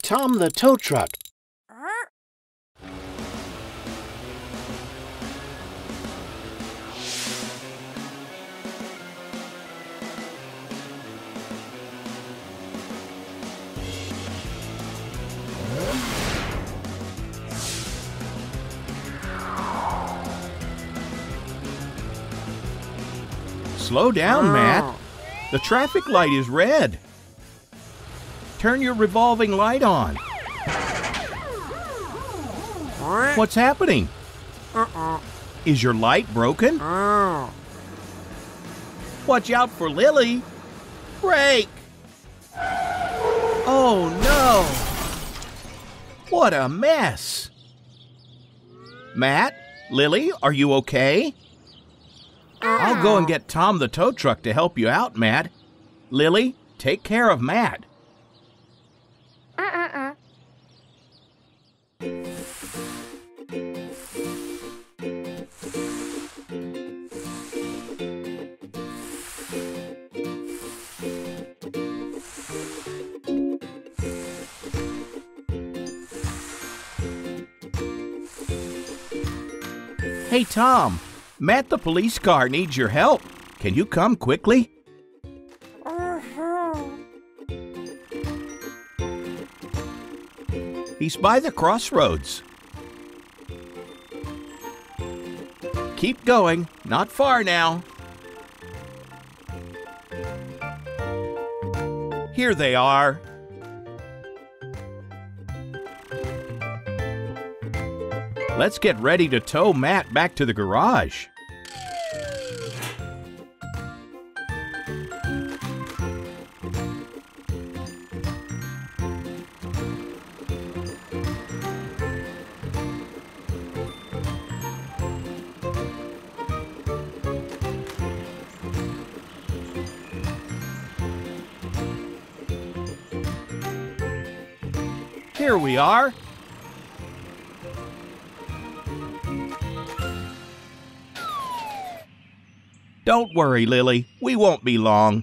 Tom the tow truck. Slow down, Matt. Oh. The traffic light is red. Turn your revolving light on. What's happening? Uh-uh. Is your light broken? Uh. Watch out for Lily. Brake! Oh no! What a mess! Matt, Lily, are you okay? I'll go and get Tom the tow truck to help you out, Matt. Lily, take care of Matt. Hey, Tom. Matt the police car needs your help. Can you come quickly? Uh-huh. He's by the crossroads. Keep going. Not far now. Here they are. Let's get ready to tow Matt back to the garage. Here we are. Don't worry, Lily. We won't be long.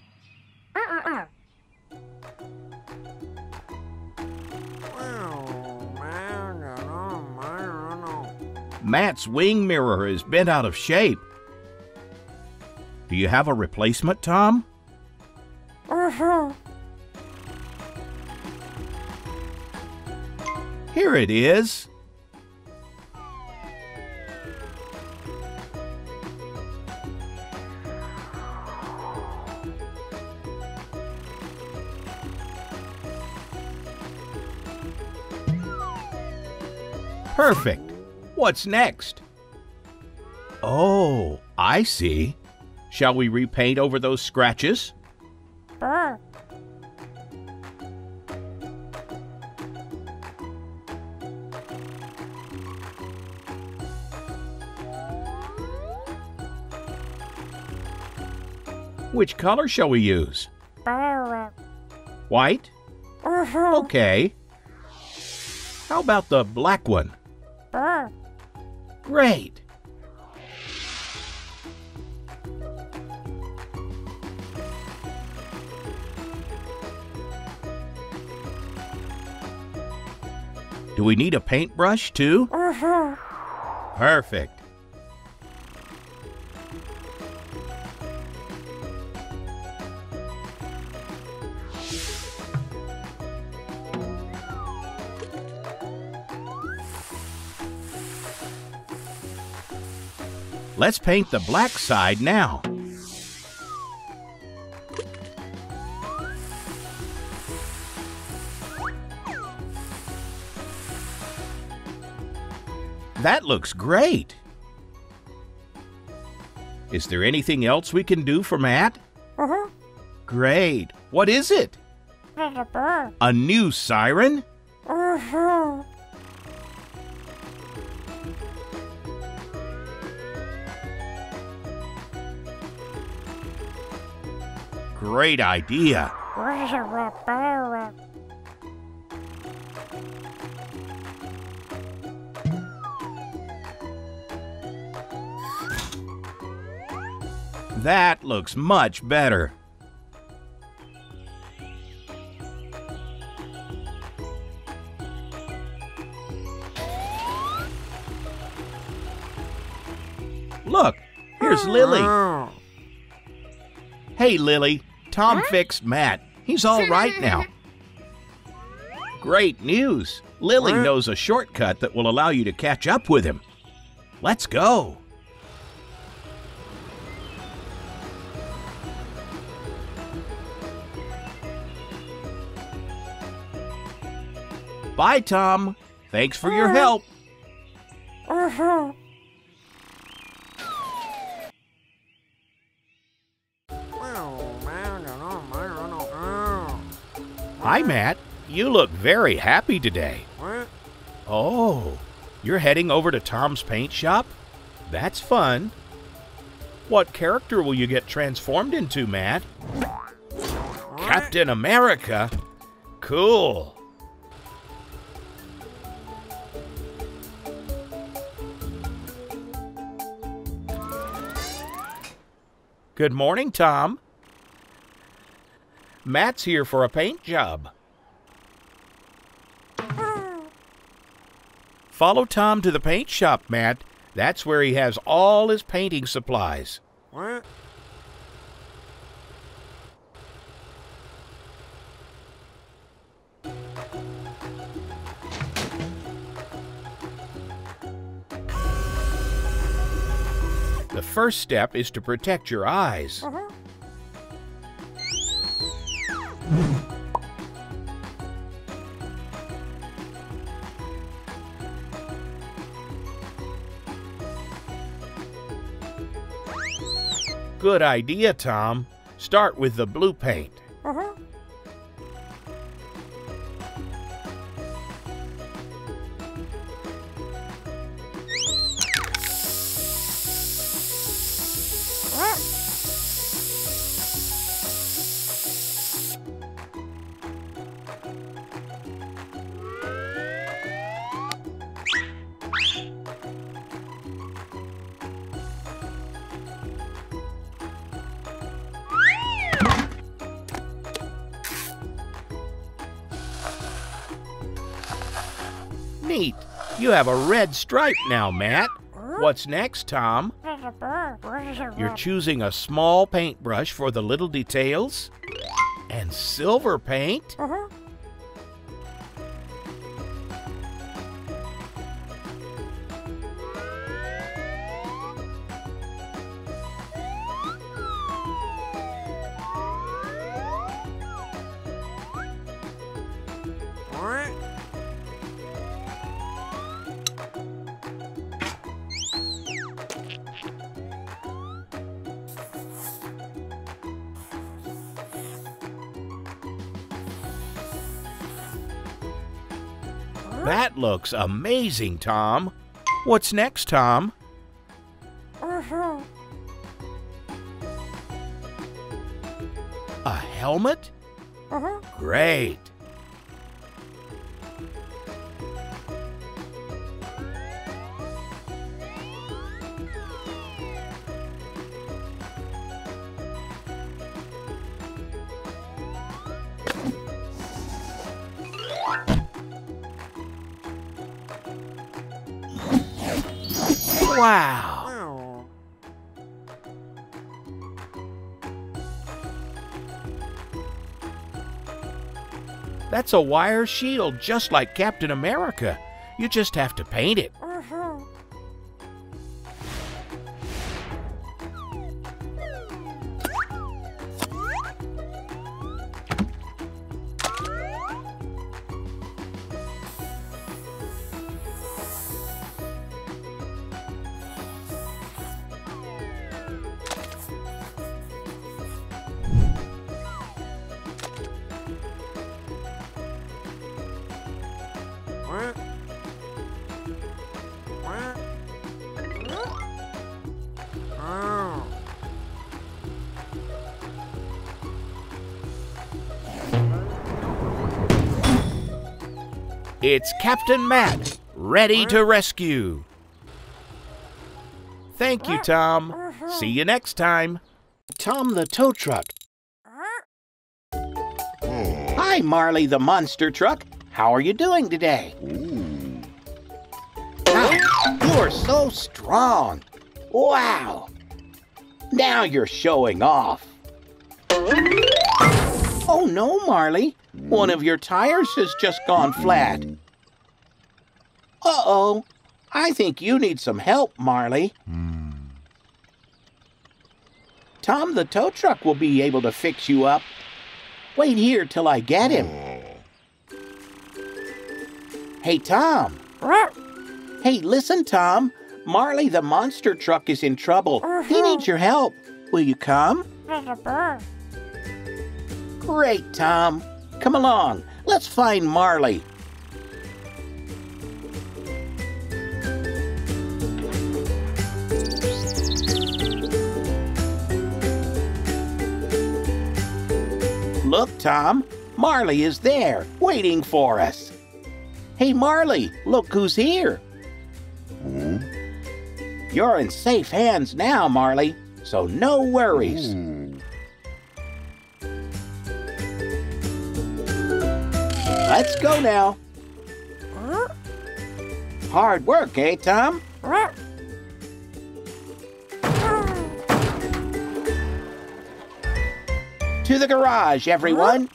Matt's wing mirror is bent out of shape. Do you have a replacement, Tom? Uh-huh. Here it is. Perfect. What's next? Oh, I see. Shall we repaint over those scratches? Which color shall we use? White? Uh-huh. Okay. How about the black one? Great. Do we need a paintbrush too? Uh-huh. Perfect. Let's paint the black side now. That looks great. Is there anything else we can do for Matt? Uh-huh. Great. What is it? A new siren? Great idea. That looks much better. Look, here's Lily. Oh. Hey, Lily, Tom fixed Matt. He's all right now. Great news. Lily knows a shortcut that will allow you to catch up with him. Let's go. Bye, Tom. Thanks for your uh-huh. help. Uh-huh. Hi, Matt. You look very happy today. Oh, you're heading over to Tom's paint shop? That's fun. What character will you get transformed into, Matt? Captain America? Cool. Good morning, Tom. Matt's here for a paint job. Follow Tom to the paint shop, Matt. That's where he has all his painting supplies. What? The first step is to protect your eyes. Uh-huh. Good idea, Tom. Start with the blue paint. You have a red stripe now, Matt. What's next, Tom? You're choosing a small paintbrush for the little details? And silver paint? That looks amazing, Tom. What's next, Tom? Uh-huh. A helmet? Uh-huh. Great. That's a wire shield just like Captain America. You just have to paint it. It's Captain Matt, ready to rescue. Thank you, Tom. See you next time. Tom the tow truck. Hi, Marley the monster truck. How are you doing today? Wow, you are so strong. Wow! Now you're showing off. Oh no, Marley. One of your tires has just gone flat. Uh oh. I think you need some help, Marley. Tom the tow truck will be able to fix you up. Wait here till I get him. Hey, Tom. Hey, listen, Tom. Marley the monster truck is in trouble. He needs your help. Will you come? Great, Tom. Come along. Let's find Marley. Look, Tom. Marley is there, waiting for us. Hey, Marley, look who's here. Hmm? You're in safe hands now, Marley, so no worries. Hmm. Let's go now. Hard work, eh, Tom? To the garage, everyone.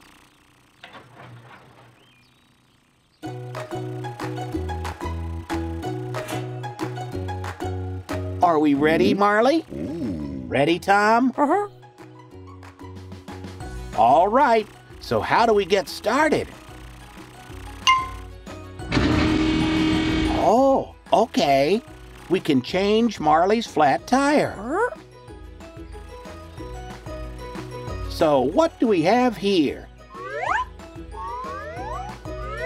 Are we ready, Marley? Ready, Tom? Uh-huh. All right. So how do we get started? Oh, okay. We can change Marley's flat tire. So what do we have here?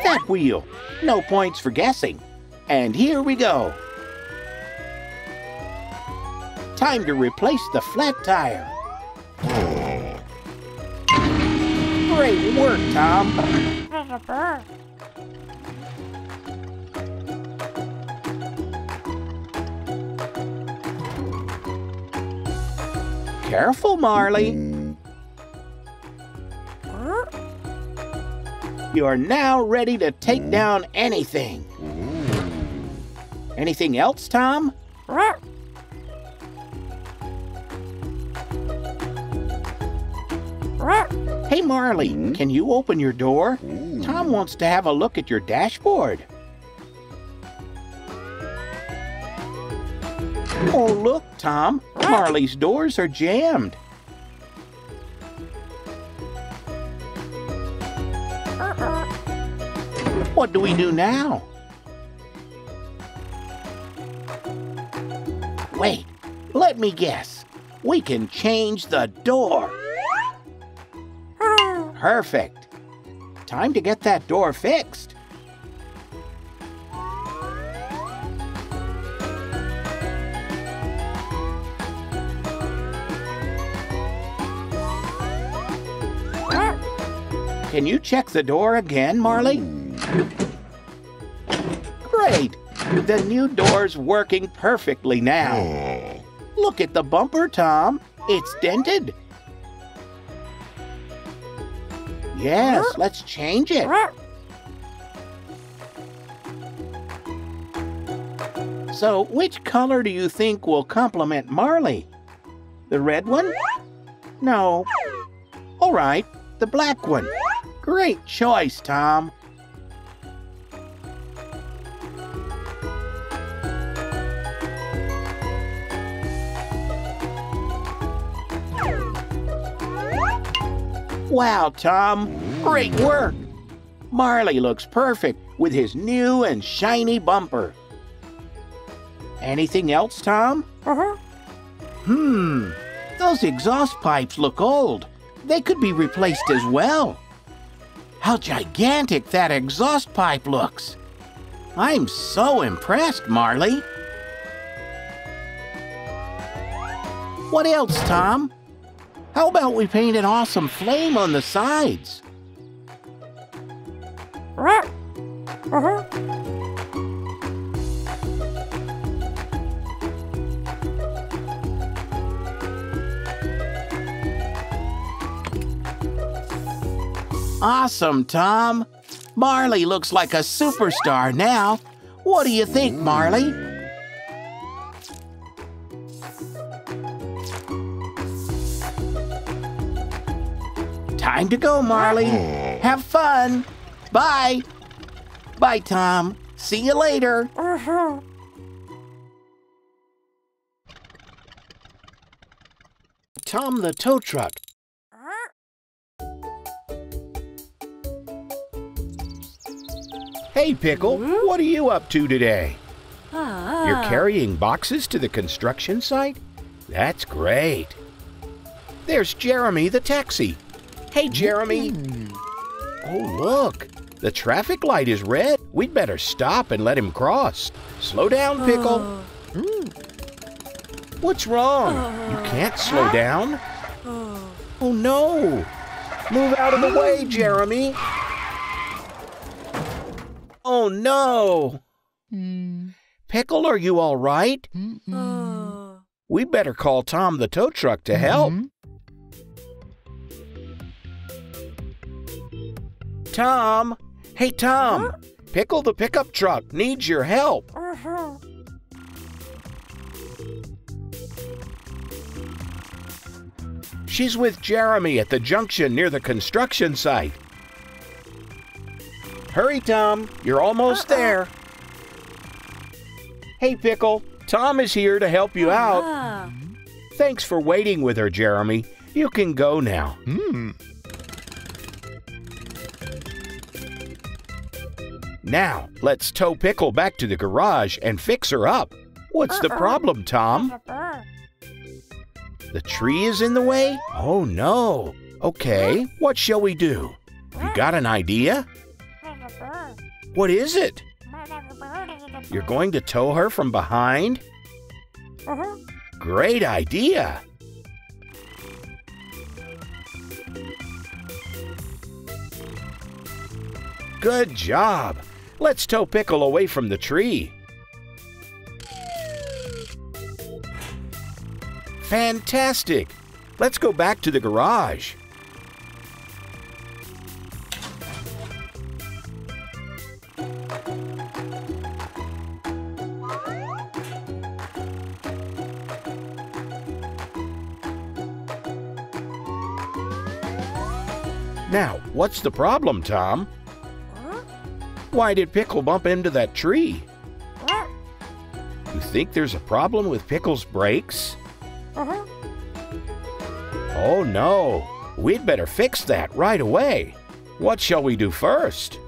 That wheel. No points for guessing. And here we go. Time to replace the flat tire. Great work, Tom. Careful, Marley. You are now ready to take mm-hmm. down anything. Anything else, Tom? Hey, Marley, mm-hmm. can you open your door? Mm-hmm. Tom wants to have a look at your dashboard. Oh, look, Tom. Marley's doors are jammed. Uh-uh. What do we do now? Wait, let me guess. We can change the door. Perfect. Time to get that door fixed. Can you check the door again, Marley? Great. The new door's working perfectly now. Oh. Look at the bumper, Tom. It's dented. Yes, let's change it. So, which color do you think will complement Marley? The red one? No. All right, the black one. Great choice, Tom. Wow, Tom. Great work. Marley looks perfect with his new and shiny bumper. Anything else, Tom? Uh-huh. Hmm. Those exhaust pipes look old. They could be replaced as well. How gigantic that exhaust pipe looks. I'm so impressed, Marley. What else, Tom? How about we paint an awesome flame on the sides? Uh-huh. Uh-huh. Awesome, Tom. Marley looks like a superstar now. What do you think, Marley? Time to go, Marley. Oh. Have fun. Bye. Bye, Tom. See you later. Uh -huh. Tom the tow truck Hey, Pickle, hmm? what are you up to today? You're ah. carrying boxes to the construction site? That's great. There's Jeremy the taxi. Hey, Jeremy. Hmm. Oh, look. The traffic light is red. We'd better stop and let him cross. Slow down, Pickle. Ah. Hmm. What's wrong? You ah. can't slow down. Oh, no. Move out of the way, Jeremy. Oh, no. Hmm. Pickle, are you all right? Oh. We better call Tom the tow truck to help. Mm-hmm. Tom! Hey, Tom! Pickle the pickup truck needs your help. Uh-huh. She's with Jeremy at the junction near the construction site. Hurry, Tom. You're almost there. Hey, Pickle. Tom is here to help you uh-huh. out. Thanks for waiting with her, Jeremy. You can go now. Hmm. Now, let's tow Pickle back to the garage and fix her up. What's the problem, Tom? Uh-huh. The tree is in the way? Oh no. Okay, what shall we do? You got an idea? What is it? You're going to tow her from behind? Uh -huh. Great idea. Good job. Let's tow Pickle away from the tree. Fantastic. Let's go back to the garage. What's the problem, Tom? Why did Pickle bump into that tree? You think there's a problem with Pickle's brakes? Oh no, we'd better fix that right away. What shall we do first?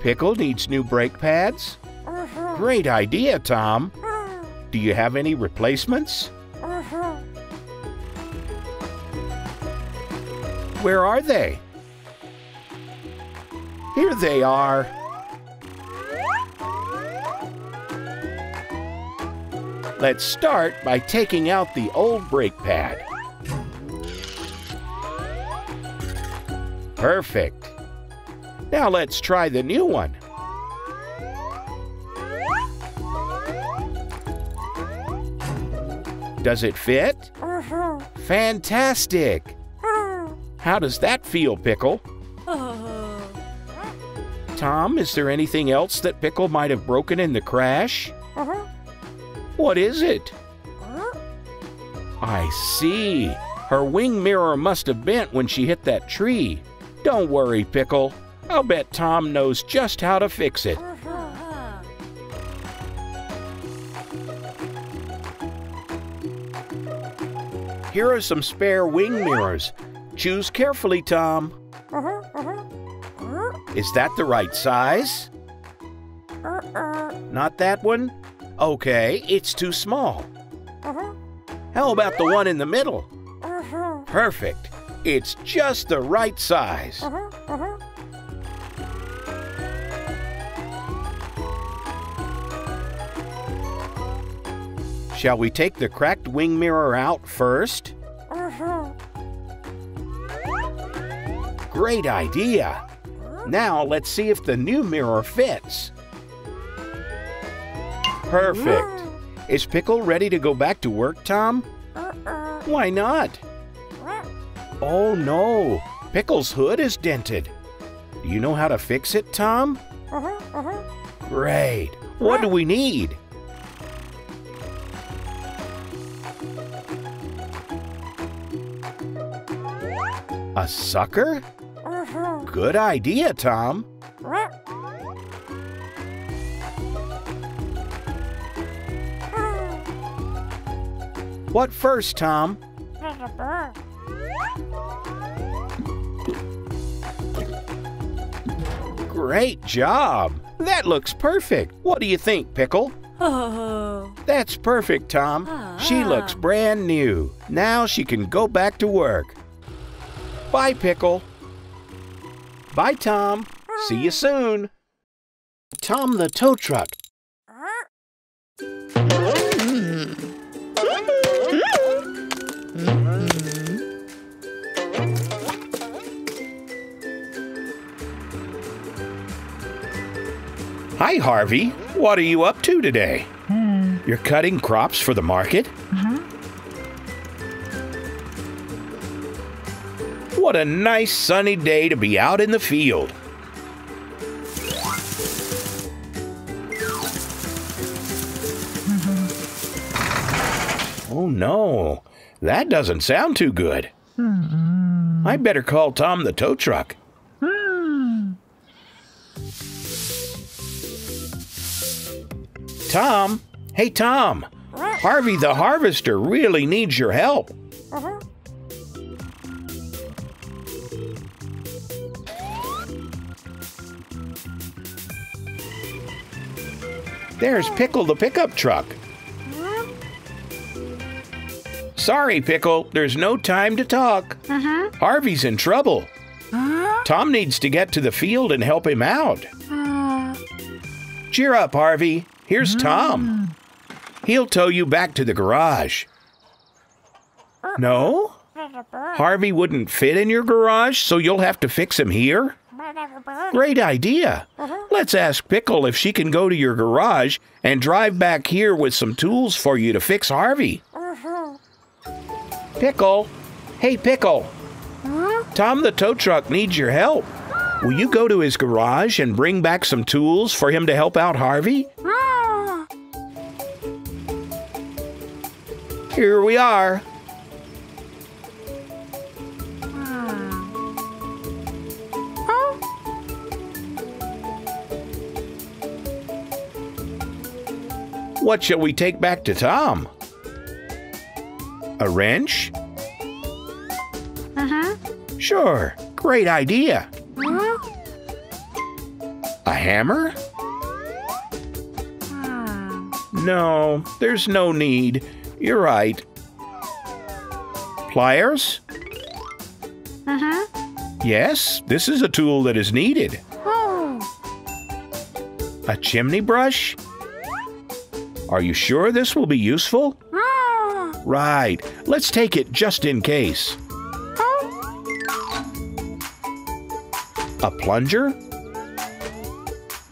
Pickle needs new brake pads? Great idea, Tom. Do you have any replacements? Where are they? Here they are. Let's start by taking out the old brake pad. Perfect. Now let's try the new one. Does it fit? Uh-huh. Fantastic. Uh-huh. How does that feel, Pickle? Tom, is there anything else that Pickle might have broken in the crash? Uh-huh. What is it? I see. Her wing mirror must have bent when she hit that tree. Don't worry, Pickle. I'll bet Tom knows just how to fix it. Here are some spare wing mirrors. Choose carefully, Tom. Is that the right size? Uh-uh. Not that one? Okay, it's too small. Uh-huh. How about the one in the middle? Uh-huh. Perfect. It's just the right size. Uh-huh, Shall we take the cracked wing mirror out first? Great idea. Now let's see if the new mirror fits. Perfect. Mm. Is Pickle ready to go back to work, Tom? Uh-uh. Why not? Oh no, Pickle's hood is dented. Do you know how to fix it, Tom? Uh-huh, uh-huh. Great. What do we need? A A sucker? Good idea, Tom. What first, Tom? Great job. That looks perfect. What do you think, Pickle? Oh. That's perfect, Tom. She ah. looks brand new. Now she can go back to work. Bye, Pickle. Bye, Tom. See you soon. Tom the tow truck. Hi, Harvey. What are you up to today? Hmm. You're cutting crops for the market? Uh-huh. What a nice sunny day to be out in the field. Oh no, that doesn't sound too good. I better call Tom the tow truck. Hmm. Tom, hey Tom, Harvey the harvester really needs your help. There's Pickle the pickup truck. Sorry, Pickle, there's no time to talk. Uh-huh. Harvey's in trouble. Uh-huh. Tom needs to get to the field and help him out. Uh-huh. Cheer up, Harvey. Here's Tom. He'll tow you back to the garage. No? Harvey wouldn't fit in your garage, so you'll have to fix him here? Great idea. Let's ask Pickle if she can go to your garage and drive back here with some tools for you to fix Harvey. Pickle. Hey, Pickle. Tom the tow truck needs your help. Will you go to his garage and bring back some tools for him to help out Harvey? Here we are. What shall we take back to Tom? A wrench? Uh-huh. Sure, great idea. A hammer? No, there's no need. You're right. Pliers? Uh-huh. Yes, this is a tool that is needed. A chimney brush? Are you sure this will be useful? Ah. Right, let's take it just in case. A plunger?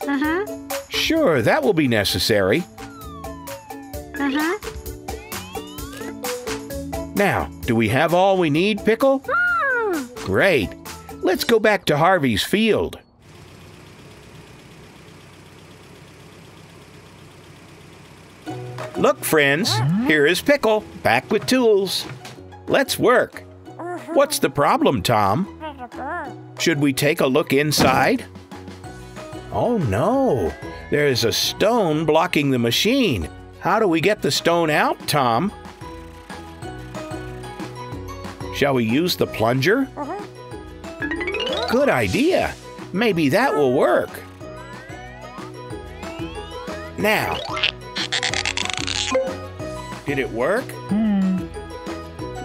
Uh-huh. Sure, that will be necessary. Uh-huh. Now, do we have all we need, Pickle? Ah. Great. Let's go back to Harvey's field. Look, friends, here is Pickle, back with tools. Let's work. What's the problem, Tom? Should we take a look inside? Oh no, there's a stone blocking the machine. How do we get the stone out, Tom? Shall we use the plunger? Good idea. Maybe that will work. Now, did it work? Hmm.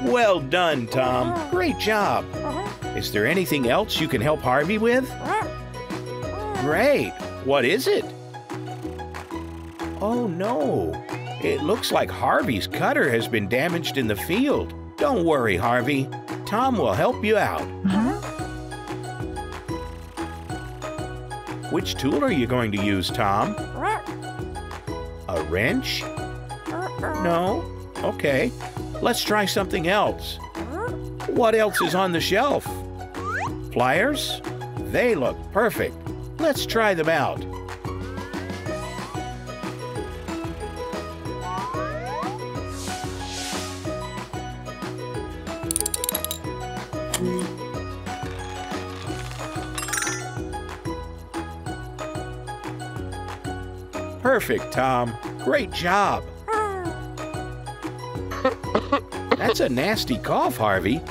Well done, Tom. Uh-huh. Great job. Uh-huh. Is there anything else you can help Harvey with? Uh-huh. Great. What is it? Oh no. It looks like Harvey's cutter has been damaged in the field. Don't worry, Harvey. Tom will help you out. Which tool are you going to use, Tom? A wrench? No? Okay. Let's try something else. What else is on the shelf? Pliers? They look perfect. Let's try them out. Perfect, Tom. Great job. That's a nasty cough, Harvey.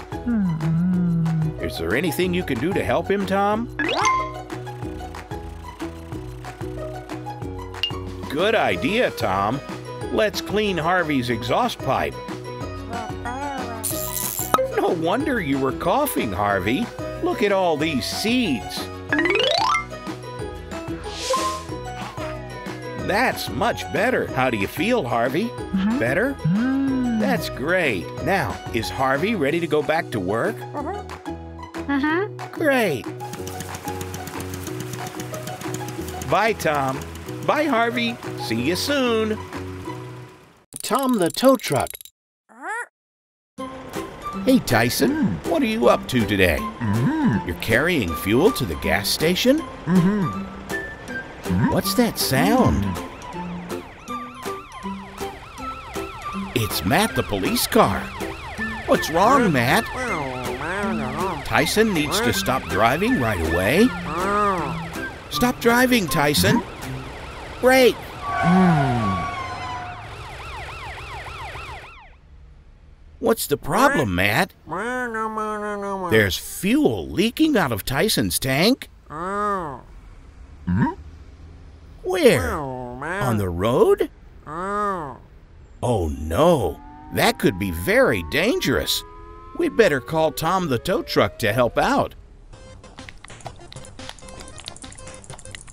Is there anything you can do to help him, Tom? Good idea, Tom. Let's clean Harvey's exhaust pipe. No wonder you were coughing, Harvey. Look at all these seeds. That's much better. How do you feel, Harvey? Mm-hmm. Better? Mm-hmm. That's great. Now, is Harvey ready to go back to work? Uh-huh. Uh-huh. Great. Bye, Tom. Bye, Harvey. See you soon. Tom the tow truck. Hey, Tyson. What are you up to today? You're carrying fuel to the gas station? What's that sound? It's Matt the police car. What's wrong, Matt? Tyson needs to stop driving right away. Stop driving, Tyson. Brake. What's the problem, Matt? There's fuel leaking out of Tyson's tank. Oh. Where? Well, man. On the road? Oh. Oh no, that could be very dangerous. We'd better call Tom the tow truck to help out.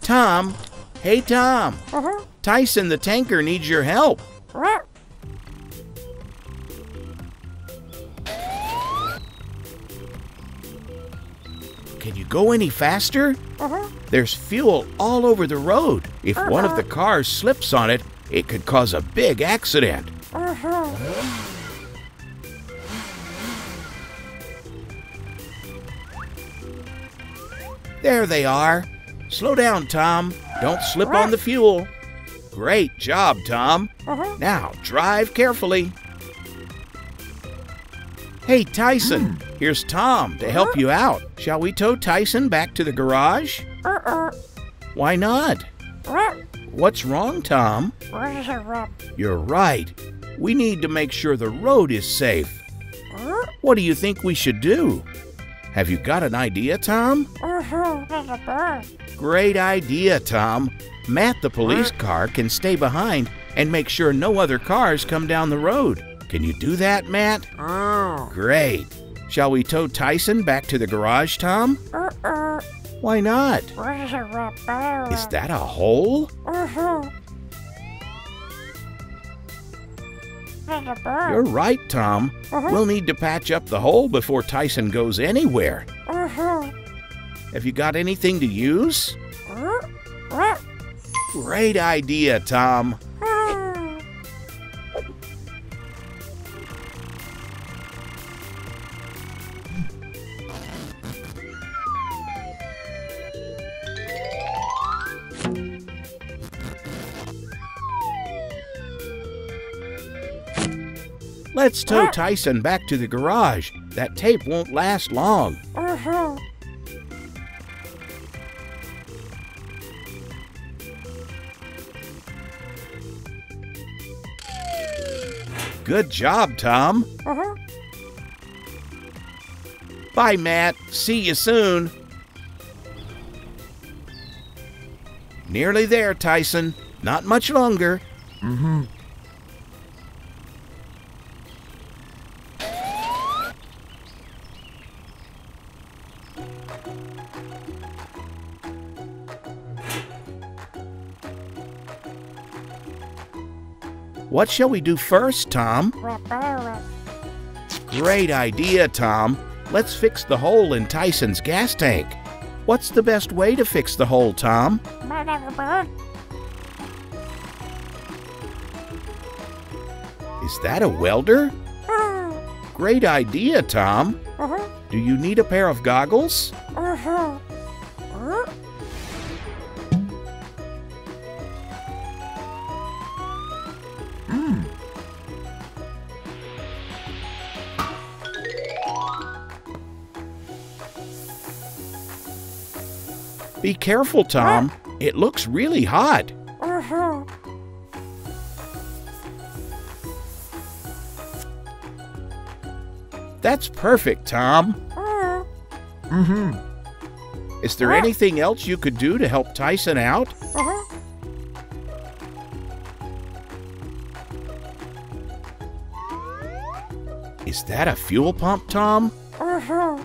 Tom, hey Tom, Uh-huh. Tyson the tanker needs your help. What? Can you go any faster? Uh-huh. There's fuel all over the road. If one of the cars slips on it, it could cause a big accident. Uh-huh. There they are. Slow down, Tom. Don't slip on the fuel. Great job, Tom. Uh-huh. Now, drive carefully. Hey, Tyson, hmm. here's Tom to help you uh-huh. out. Shall we tow Tyson back to the garage? Uh-uh. Why not? What? What's wrong, Tom? What is it, You're right. We need to make sure the road is safe. Uh-huh. What do you think we should do? Have you got an idea, Tom? Great idea, Tom. Matt, the police car, can stay behind and make sure no other cars come down the road. Can you do that, Matt? Great. Shall we tow Tyson back to the garage, Tom? Why not? Is that a hole? A bird. You're right, Tom. Uh-huh. We'll need to patch up the hole before Tyson goes anywhere. Uh-huh. Have you got anything to use? Uh, what? Great idea, Tom. Let's tow Tyson back to the garage. That tape won't last long. uh-huh. Good job, Tom. Uh-huh. Bye, Matt. See you soon. Nearly there, Tyson. Not much longer. What shall we do first, Tom? Great idea, Tom. Let's fix the hole in Tyson's gas tank. What's the best way to fix the hole, Tom? Might a bird. Is that a welder? Great idea, Tom. uh-huh. Do you need a pair of goggles? careful, Tom. It looks really hot. Uh-huh. That's perfect, Tom. Mm-hmm. Is there anything else you could do to help Tyson out? Uh-huh. Is that a fuel pump, Tom? Uh-huh.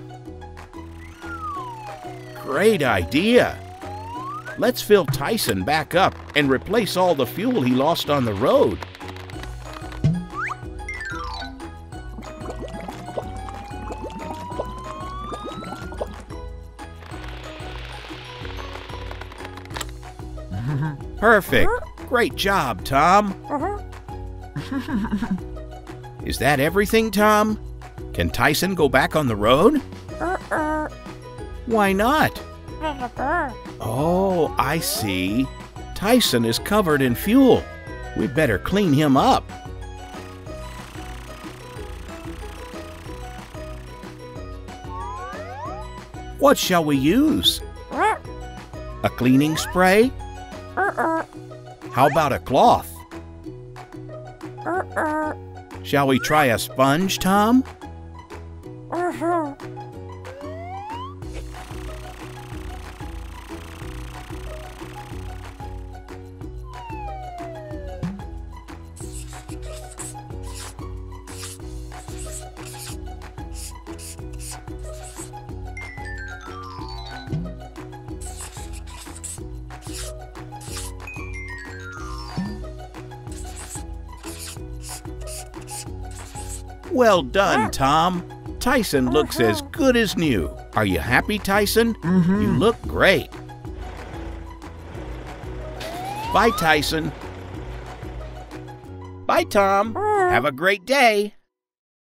Great idea. Let's fill Tyson back up and replace all the fuel he lost on the road. Perfect. Great job, Tom. Mhm. Is that everything, Tom? Can Tyson go back on the road? Uh-uh. Why not? Oh, I see. Tyson is covered in fuel. We better clean him up. What shall we use? A cleaning spray? How about a cloth? Shall we try a sponge, Tom? Well done, Tom. Tyson looks as good as new. Are you happy, Tyson? Mm-hmm. You look great. Bye, Tyson. Bye, Tom. Have a great day.